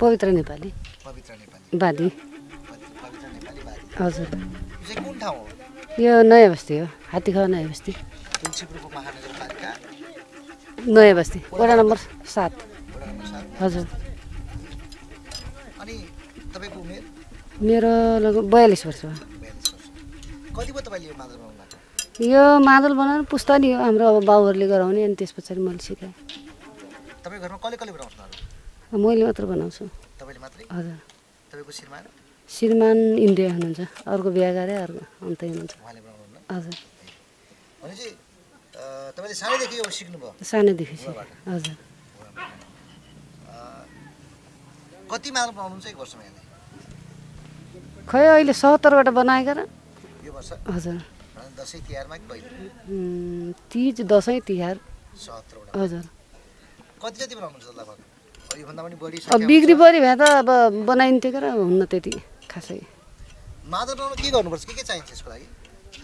पवित्र नेपाली। पवित्र नेपाली। बादी पवित्र नेपाली बारी हजुर। यो नयाँ बस्ती हो हात्तीखावा नयाँ बस्ती। नयाँ बस्ती वडा नम्बर सात। हजुर। मेरो लगभग बयालिस वर्ष हो। यो मादल बनाउनु पुस्ता नि हो हाम्रो अब बाउहरूले गराउने अनि त्यस पछाडि मैले सिकाएँ। मैले मात्र बनाउँछु। हजुर। श्रीमान? इन्डिया हुनुहुन्छ। अर्को बिहा गरे अर्को अन्तै हुनुहुन्छ। हजुर। सानैदेखि हजुर। कति मादल बनाउनुहुन्छ एक वर्षमा यहाँले खै अहिले सत्तरवटा बनाएको र हजुर। तिज दसैँ तिहार। हजुर। कति जति बनाउनुहुन्छ बिक्री। बढी भए त अब बनाइन्थ्यो के र हुन्न त्यति खासै। मादल बनाउनु के गर्नुपर्छ? के के चाहिन्छ यसको लागि?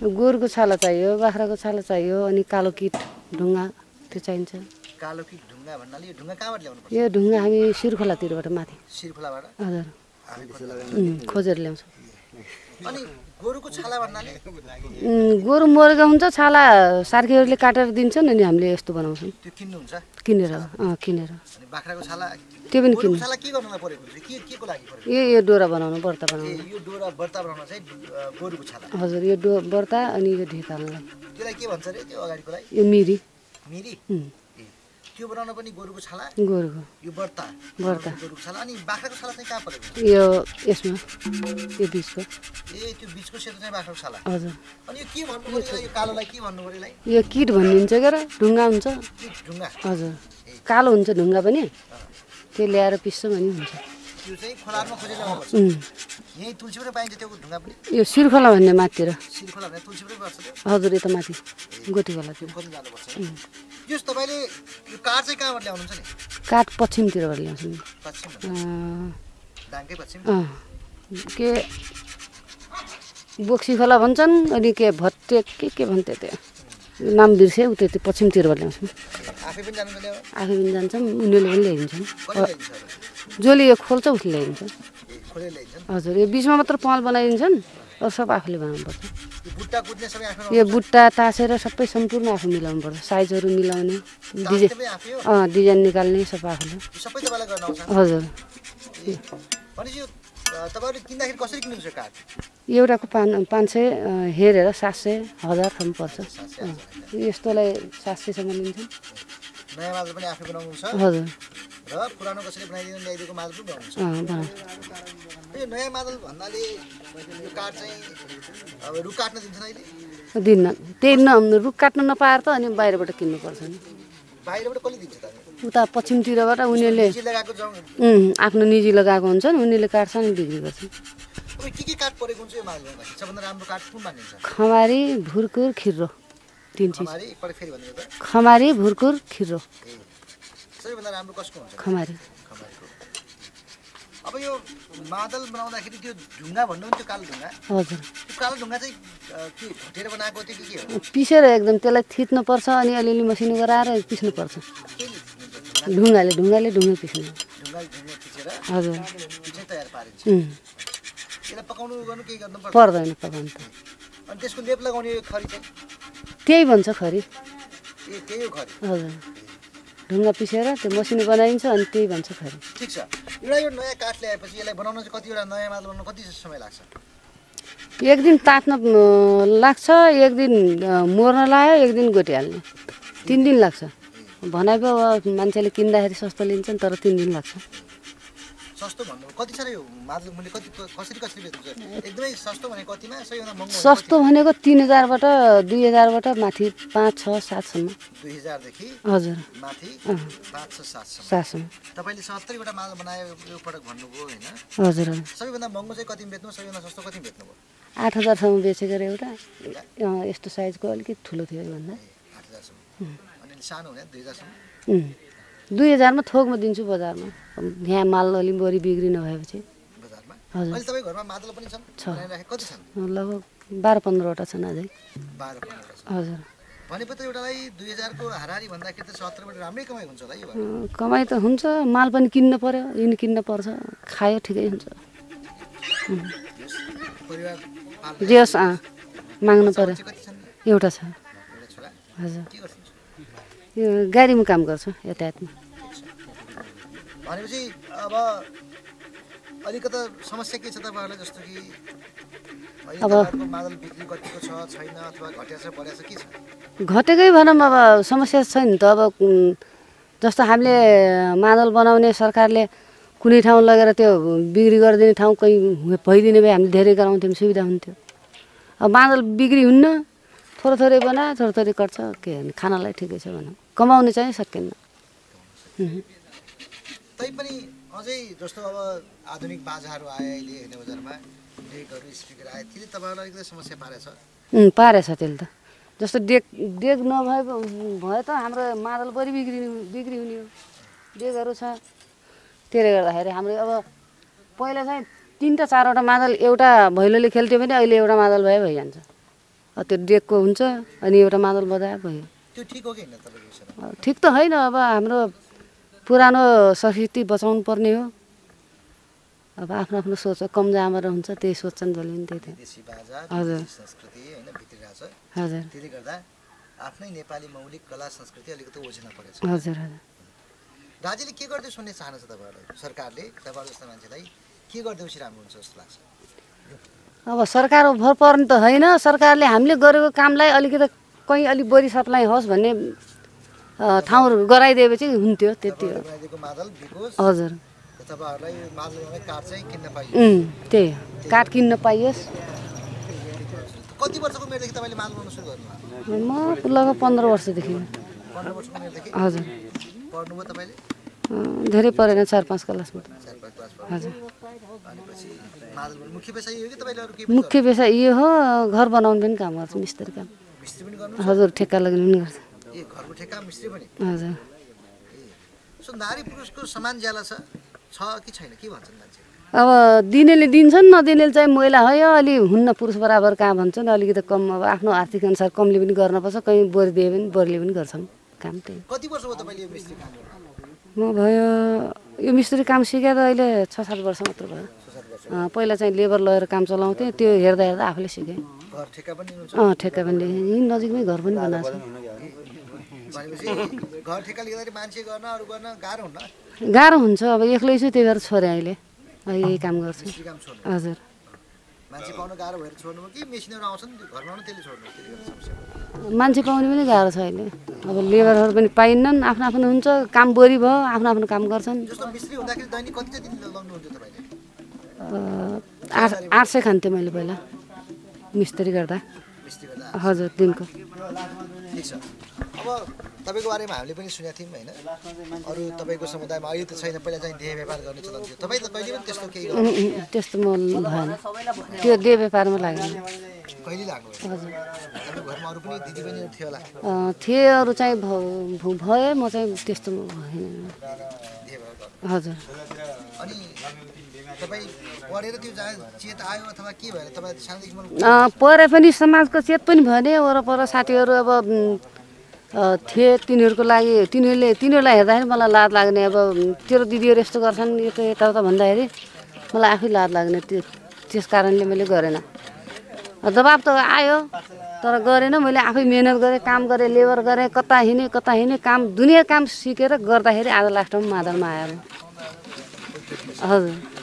गोरुको छाला चाहियो बाख्राको छाला चाहियो अनि कालो किट ढुङ्गा त्यो चाहिन्छ। कालो कि ढुङ्गा भन्नाले यो ढुङ्गा कहाँबाट ल्याउनुपर्छ? यो ढुङ्गा हामी शिरखोलातिरबाट माथि। हजुर। खोजेर ल्याउँछौँ। गोरु मरेको हुन्छ छाला सार्कीहरूले काटेर दिन्छन् अनि हामीले यस्तो बनाउँछौँ। किनेर अँ किनेर। त्यो पनि किन्नु। यो यो डोरा बनाउनु व्रत बनाउनु। हजुर यो डो व्रत अनि यो अगाडिकोलाई यो मिरी। त्यो बनाउन पनि गोरुको छाला? गोरुको। यो व्रता व्रता। गोरुको छाला। अनि बाख्राको छाला चाहिँ कहाँ परेको? यो यसमा यो बिचको। ए त्यो बिचको सेतो चाहिँ बाख्राको छाला। हजुर। अनि यो के भन्नु पऱ्यो? यो कालोलाई के भन्नु पऱ्यो यो किट भनिदिन्छ क्या र? ढुङ्गा हुन्छ। के ढुङ्गा। हजुर। कालो हुन्छ ढुङ्गा पनि। त्यो ल्याएर पिस्छौँ अनि हुन्छ। त्यो चाहिँ खोलामा खोजेर यहीँ तुलसीबाटै पाइन्छ त्यो ढुङ्गा पनि? यो शिरखोला भन्ने माथितिर। सिरखोला भने तुलसीबाटै पर्छ त्यो? हजुर यता माथि। गोटी खोलातिर जानुपर्छ? यस तपाईँले यो काठ चाहिँ कहाँबाट ल्याउनुहुन्छ नि? काठ पश्चिमतिरबाट ल्याउँछौँ नि। पश्चिम? के बोक्सी खोला भन्छन् अनि के भत्ते के के भन्थे त्यो? नाम बिर्सेँ उता त्यो पश्चिमतिरबाट ल्याउँछौँ। आफै पनि जान्छौँ उनीहरूले पनि ल्याइदिन्छन्? जसले यो खोल्छ उसले ल्याइदिन्छ। हजुर यो बिचमा मात्र पहल बनाइदिन्छन्। सब आफूले बनाउनुपर्छ। यो बुट्टा कुद्ने सबै आफ्नो यो बुट्टा टाँसेर सबै सम्पूर्ण आफू मिलाउनु पर्छ साइजहरू मिलाउने डिजाइन अँ डिजाइन निकाल्ने सब आफूले। हजुर। एउटाको पाँच पाँच सय हेरेर सात सय हजारसम्म पर्छ। यस्तोलाई सात सयसम्म बनाउनुहुन्छ। हजुर। र पुरानो कसैले बनाइदिनु ल्याइदिएको मादल पनि बना यो नयाँ मादल भन्नाले यो काठ चाहिँ अब रुख काट्न दिन्छन् अहिले? दिन्न। त्यही न रुख काट्नु नपाएर त अनि बाहिरबाट किन्नुपर्छ नि। बाहिरबाट कसले दिन्छ त? उता पश्चिमतिरबाट उनीहरूले आफ्नो निजी लगाएको हुन्छ नि उनीहरूले काट्छ नि बिक्री मानिन्छ खमारी भुर्कुर खिर्रो। तिन चिज। खमारी भुर्कुर खिर्रो। सबैभन्दा राम्रो कसको हुन्छ? खमारी। खमारीको। अब यो मादल बनाउँदाखेरि त्यो ढुङ्गा भन्नु त्यो कालो ढुङ्गा? हजुर। त्यो कालो ढुङ्गा चाहिँ के भुटेर बनाएको त्यो के के हो? पिसेर एकदम त्यसलाई थिच्नुपर्छ अनि अलिअलि मसिनो गराएर पिस्नुपर्छ? ढुङ्गाले ढुङ्गाले ढुङ्गा पिस्नु। ढुङ्गा थिचेर हजुर। तयार पारिन्छ। उम्, यसलाई पकाउनु गर्नु केही गर्नु पर्दैन पकाउनु त। अनि त्यसको लेप लगाउने खरी चाहिँ? त्यही भन्छ खरी। ए त्यही हो खरी। हजुर। ढुङ्गा पिसेर त्यो मसिनो बनाइन्छ अनि त्यही भन्छ खरी ठिक छ। एउटा यो नयाँ काठ ल्याएपछि यसलाई बनाउन चाहिँ कतिवटा नयाँ मादल बनाउन कति समय लाग्छ? एक दिन तात्न लाग्छ एक दिन मर्न लाग्यो एक दिन गोटी हाल्ने तिन दिन लाग्छ। भनाइ पो अब मान्छेले किन्दाखेरि सस्तो लिन्छन् तर तिन दिन लाग्छ। सस्तो भन्नु कति छ र यो मादल मूल्य कति कसरी कसरी बेच्नुहुन्छ एकदमै सस्तो भने कतिमा सबैभन्दा महँगो सस्तो भनेको तिन हजारबाट दुई हजारबाट माथि पाँच छ सातसम्म? दुई हजारदेखि हजुर। माथि पाँच छ सातसम्म सातसम्म तपाईँले सत्तरीवटा मादल बनायो यो पटक भन्नुभयो होइन? हजुर सबैभन्दा महँगो चाहिँ कति बेच्नु सबैभन्दा सस्तो कति बेच्नुभयो? आठ हजारसम्म बेचेको एउटा। यस्तो साइजको अलिकति ठुलो थियो योभन्दा। सानो हुने दुई हजारसम्म दुई हजारमा थोकमा दिन्छु बजारमा। यहाँ माल अलिक बढी बिक्री नभएपछि। हजुर। छ। लगभग बाह्र पन्ध्रवटा छन् अझै हजुर। कमाइ त हुन्छ माल पनि किन्न पर्यो यिनी किन्न पर्छ खायो ठिकै हुन्छ। जे होस् माग्नु पर्यो। एउटा छ। हजुर। यो गाडीमा काम गर्छु यातायातमा। भनेपछि अब अलिकता समस्या के छ तपाईँहरूलाई? जस्तो कि अब- तपाईँहरूको मादल बिक्री कतिको छ छैन अथवा घटिया छ बढिया छ के छ? घटेकै भनौँ अब समस्या छ नि त अब जस्तो हामीले मादल बनाउने सरकारले कुनै ठाउँ लगेर त्यो बिक्री गरिदिने ठाउँ कहीँ भइदिने भए हामीले धेरै गराउँथ्यौँ सुविधा हुन्थ्यो। अब मादल बिक्री हुन्न थोरै थोरै बना थोरै थोरै कट्छ के खानालाई ठिकै छ भनौँ। कमाउनु चाहिँ सकिन्न। तैपनि अझै जस्तो अब आधुनिक बाजाहरू आए अहिले हेर्ने बजारमा डेकहरू स्पिकर आए त्यसले तपाईँहरूलाई अलिकति समस्या पारेछ? पारेछ त्यसले त। जस्तो डेक डेक नभए भए त हाम्रो मादल बढी बिक्री बिक्री हुने हो। डेकहरू छ। त्यसले गर्दाखेरि हाम्रो अब पहिला चाहिँ तिनवटा चारवटा मादल एउटा भैलोले खेल्थ्यो भने अहिले एउटा मादल भए भइहाल्छ। त्यो डेकको हुन्छ अनि एउटा मादल बजाए भयो। त्यो ठिक त होइन अब हाम्रो पुरानो संस्कृति बचाउनु पर्ने हो। अब आफ्नो आफ्नो सोच कम जामर हुन्छ त्यही सोच्छन् जसले पनि त्यही हजुर। हजुर। आफ्नै नेपाली मौलिक कला संस्कृति अलिकति ओझेला परेछ। हजुर हजुर। राज्यले के गर्दै सुन्ने चाहन्छ तपाईँहरूलाई? सरकारले तपाईँहरू जस्तो मान्छेलाई के गरिदिएपछि राम्रो हुन्छ जस्तो लाग्छ? अब सरकार भर पर्ने त होइन। सरकारले हामीले गरेको कामलाई अलिकति कहीँ अलिक बढी सप्लाई होस् भन्ने ठाउँहरू गराइदिएपछि हुन्थ्यो त्यति हो। हजुर। त्यही हो। काठ किन्न पाइयोस्। म लगभग पन्ध्र वर्षदेखि। हजुर। धेरै परेन चार पाँच क्लासमा चार पाँच क्लास हजुर मुख्य पेसा यो हो घर बनाउनु पनि काम गर्छु मिस्त्री काम। हजुर ठेक्का लाग्ने पनि गर्छ। हजुर। अब दिनेले दिन्छन् नदिनेले चाहिँ महिला है अलि हुन्न पुरुष बराबर कहाँ भन्छन् अलिकति कम अब आफ्नो आर्थिक अनुसार कमले पनि गर्नुपर्छ कहीँ बोरी दिए पनि बोरीले पनि गर्छौँ काम त्यही म भयो यो मिस्त्री काम सिकेर अहिले छ सात वर्ष मात्र भयो। पहिला चाहिँ लेबर लगेर काम चलाउँथेँ त्यो हेर्दा हेर्दा आफूले सिकेँ। अँ ठेक्का पनि लिएँ यहीँ नजिकमै घर पनि बनाएको छ। गाह्रो हुन्छ अब एक्लै छु त्यही भएर छोडेँ अहिले। अहिले यही काम गर्छु। हजुर। मान्छे पाउन गाह्रो भएर छोड्नु कि मेसिनहरू आउँछन् घरमा पनि त्यसले छोड्नु त्यसले गर्दा समस्या? मान्छे पाउने पनि गाह्रो छ अहिले। अब लेबरहरू पनि पाइन्नन् आफ्नो आफ्नो हुन्छ काम बोरी भयो आफ्नो आफ्नो काम गर्छन्। जस्तो मिस्त्री हुँदाखेरि दैनिक कति चाहिँ दिन लाउनुहुन्थ्यो तपाईँले? अ, आठ आठ सय खान्थेँ मैले पहिला। मिस्त्री गर्दा। मिस्त्री गर्दा? हजुर दिनको। ठिक छ। अब तपाईँको बारेमा हामीले पनि सुनेको थियौँ होइन। अरू तपाईँको समुदायमा अहिले त छैन पहिला चाहिँ देह व्यापार गर्ने चलन थियो। तपाईँ त कहिले पनि त्यस्तो केही त्यस्तो म भएन। त्यो दे व्यापारमा लागेन। कहिले लाग्नु घरमा अरू पनि दिदीबहिनीहरू थियो होला। थिए अरू चाहिँ भए म चाहिँ त्यस्तो भएन। देह हजुर। अनि परे पनि समाजको चेत पनि भने वरपर साथीहरू अब थिए तिनीहरूको लागि तिनीहरूले तिनीहरूलाई हेर्दाखेरि मलाई लाज लाग्ने अब तेरो दिदीहरू यस्तो गर्छन् यो यताउता भन्दाखेरि मलाई आफै लाज लाग्ने त्यो त्यस कारणले मैले गरेन। दबाब त आयो तर गरेन मैले आफै मिहिनेत गरेँ काम गरेँ लेबर गरेँ कता हिँडेँ कता हिँडेँ काम दुनियाँ काम सिकेर गर्दाखेरि आज लास्ट टाइम मादलमा आएर हजुर।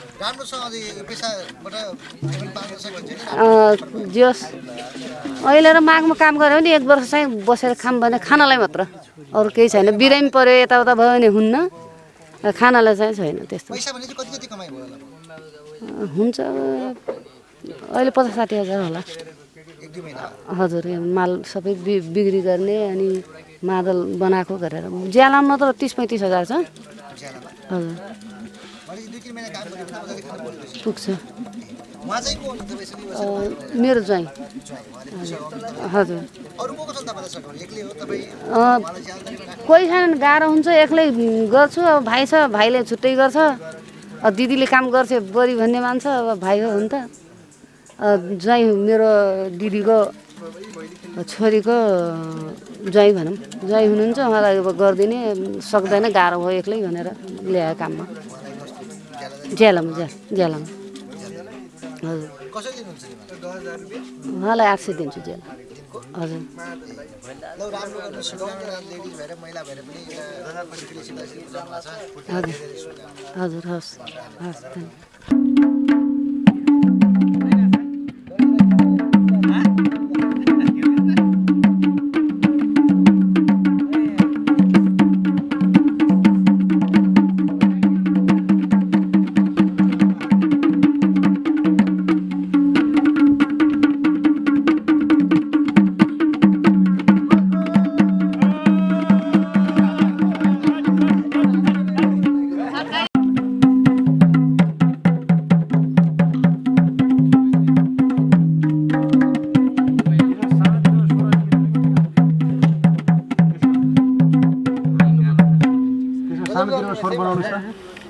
जस अहिले र माघमा काम गऱ्यो भने एक वर्ष चाहिँ बसेर खाम भने खानालाई मात्र। अरू केही छैन। बिरामी पऱ्यो यताउता भयो भने हुन्न। खानालाई चाहिँ छैन त्यस्तो। हुन्छ। अहिले पचास साठी हजार होला। हजुर माल सबै बि बिक्री गर्ने अनि मादल बनाएको गरेर। ज्यालामा मात्र तिस पैँतिस हजार छ। हजुर। पुग्छ। मेरो ज्वाइँ। हजुर। कोही छैन गाह्रो हुन्छ एक्लै गर्छु। अब भाइ छ भाइले छुट्टै गर्छ। दिदीले काम गर्छ बरी भन्ने मान्छ अब भाइ हो नि त। ज्वाइँ मेरो दिदीको छोरीको ज्वाइँ भनौँ। ज्वाइँ हुनुहुन्छ उहाँलाई अब गरिदिने। सक्दैन गाह्रो भयो एक्लै भनेर ल्यायो काममा। ज्यालामा ज्यालामा। हजुर। उहाँलाई आठ सय दिन्छु ज्याला। हजुर। हजुर हजुर हस् हस् धन्यवाद। Musa.